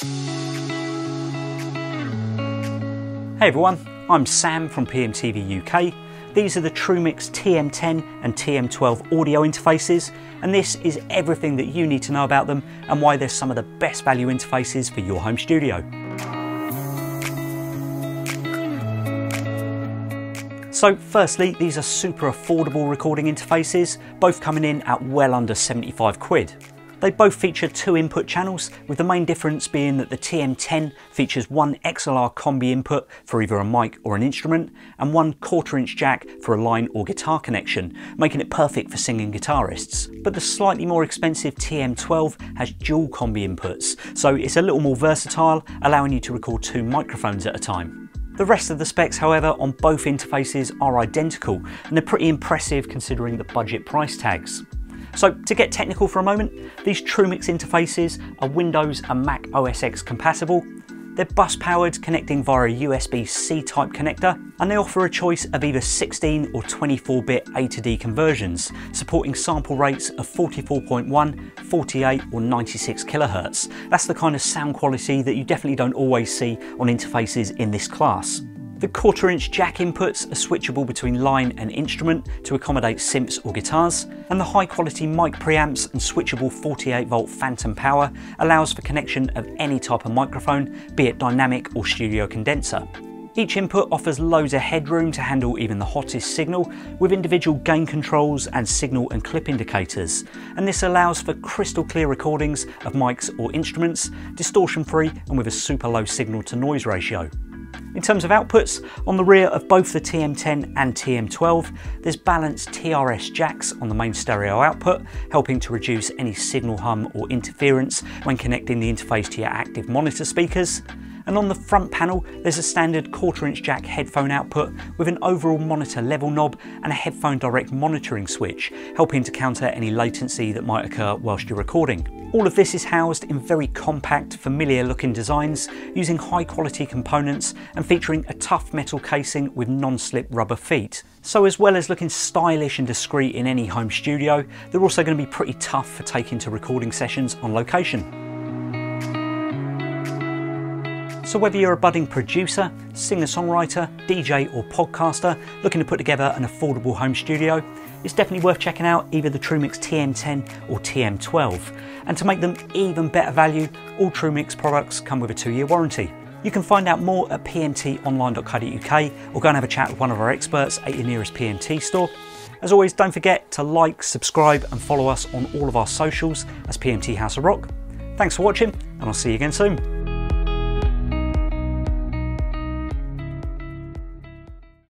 Hey everyone, I'm Sam from PMTV UK. These are the Trumix TM10 and TM12 audio interfaces, and this is everything that you need to know about them and why they're some of the best value interfaces for your home studio. So firstly, these are super affordable recording interfaces, both coming in at well under 75 quid. They both feature two input channels, with the main difference being that the TM10 features one XLR combi input for either a mic or an instrument, and one quarter inch jack for a line or guitar connection, making it perfect for singing guitarists. But the slightly more expensive TM12 has dual combi inputs, so it's a little more versatile, allowing you to record two microphones at a time. The rest of the specs, however, on both interfaces are identical, and they're pretty impressive considering the budget price tags. So to get technical for a moment, these Trumix interfaces are Windows and Mac OS X compatible. They're bus powered, connecting via a USB-C type connector, and they offer a choice of either 16 or 24-bit A to D conversions, supporting sample rates of 44.1, 48 or 96 kilohertz. That's the kind of sound quality that you definitely don't always see on interfaces in this class. The quarter inch jack inputs are switchable between line and instrument to accommodate synths or guitars, and the high quality mic preamps and switchable 48 volt phantom power allows for connection of any type of microphone, be it dynamic or studio condenser. Each input offers loads of headroom to handle even the hottest signal, with individual gain controls and signal and clip indicators, and this allows for crystal clear recordings of mics or instruments, distortion free and with a super low signal to noise ratio. In terms of outputs, on the rear of both the TM10 and TM12, there's balanced TRS jacks on the main stereo output, helping to reduce any signal hum or interference when connecting the interface to your active monitor speakers. And on the front panel, there's a standard quarter inch jack headphone output with an overall monitor level knob and a headphone direct monitoring switch, helping to counter any latency that might occur whilst you're recording. All of this is housed in very compact, familiar looking designs, using high quality components and featuring a tough metal casing with non-slip rubber feet. So as well as looking stylish and discreet in any home studio, they're also going to be pretty tough for taking to recording sessions on location. So whether you're a budding producer, singer-songwriter, DJ or podcaster looking to put together an affordable home studio, it's definitely worth checking out either the Trumix TM10 or TM12. And to make them even better value, all Trumix products come with a two-year warranty. You can find out more at pmtonline.co.uk or go and have a chat with one of our experts at your nearest PMT store. As always, don't forget to like, subscribe and follow us on all of our socials as PMT House of Rock. Thanks for watching and I'll see you again soon.